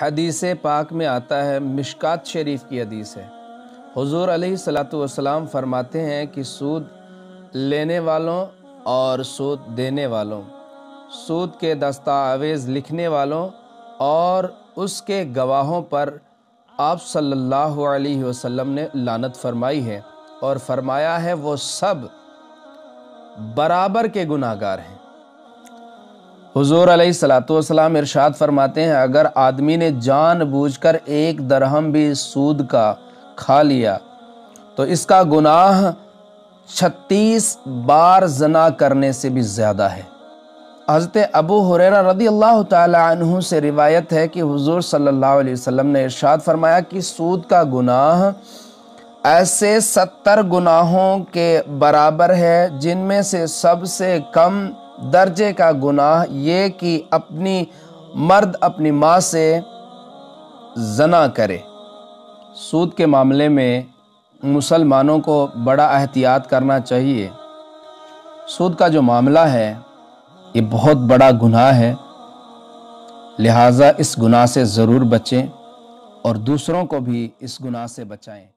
हदीस पाक में आता है, मिशकात शरीफ की हदीस है। हुजूर सलाम फरमाते हैं कि सूद लेने वालों और सूद देने वालों, सूद के दस्तावेज़ लिखने वालों और उसके गवाहों पर आप सल्लल्लाहु अलैहि वसल्लम ने लानत फरमाई है और फरमाया है, वो सब बराबर के गुनाहगार हैं। हुजूर सलाम इरशाद फरमाते हैं, अगर आदमी ने जानबूझकर एक दरहम भी सूद का खा लिया तो इसका गुनाह छत्तीस बार जना करने से भी ज़्यादा है। हज़रत अबू हुरैरा रदी अल्लाह तु से रिवायत है कि हुजूर सल्लल्लाहु अलैहि वसल्लम ने इरशाद फरमाया कि सूद का गुनाह ऐसे सत्तर गुनाहों के बराबर है, जिनमें से सबसे कम दर्जे का गुनाह ये कि अपनी मर्द अपनी माँ से जना करे। सूद के मामले में मुसलमानों को बड़ा एहतियात करना चाहिए। सूद का जो मामला है, ये बहुत बड़ा गुनाह है। लिहाजा इस गुनाह से ज़रूर बचें और दूसरों को भी इस गुनाह से बचाएँ।